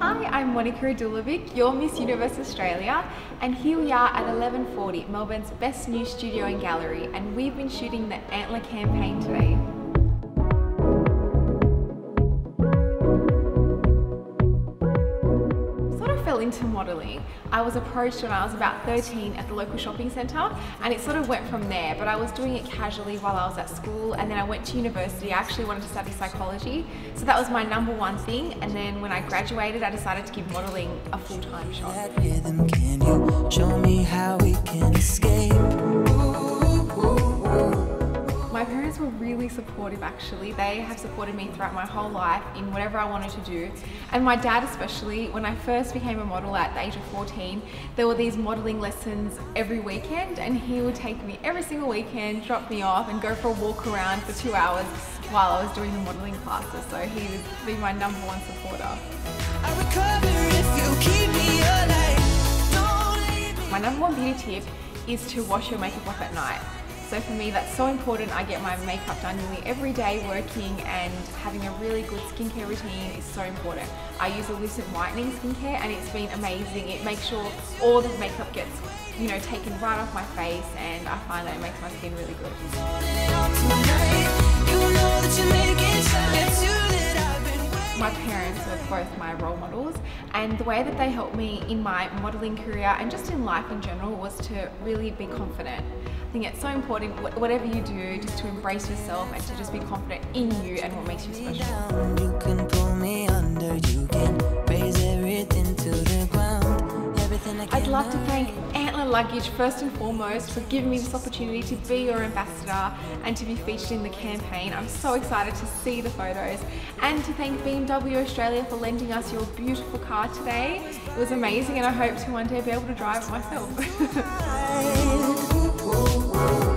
Hi, I'm Monika Radulovic, your Miss Universe Australia, and here we are at 1140, Melbourne's best new studio and gallery, and we've been shooting the Antler campaign today. Into modelling. I was approached when I was about 13 at the local shopping centre and it sort of went from there but I was doing it casually while I was at school and then I went to university. I actually wanted to study psychology so that was my number one thing and then when I graduated I decided to give modelling a full-time shot. Really supportive actually. They have supported me throughout my whole life in whatever I wanted to do. And my dad especially, when I first became a model at the age of 14, there were these modeling lessons every weekend and he would take me every single weekend, drop me off and go for a walk around for two hours while I was doing the modeling classes. So he would be my number one supporter. My number one beauty tip is to wash your makeup off at night. So for me, that's so important. I get my makeup done nearly every day working and having a really good skincare routine is so important. I use a Lucent Whitening skincare and it's been amazing. It makes sure all the makeup gets, you know, taken right off my face and I find that it makes my skin really good. Both my role models and the way that they helped me in my modelling career and just in life in general was to really be confident. I think it's so important, whatever you do, just to embrace yourself and to just be confident in you and what makes you special. I'd love to thank Luggage first and foremost for giving me this opportunity to be your ambassador and to be featured in the campaign. I'm so excited to see the photos and to thank BMW Australia for lending us your beautiful car today. It was amazing and I hope to one day be able to drive it myself.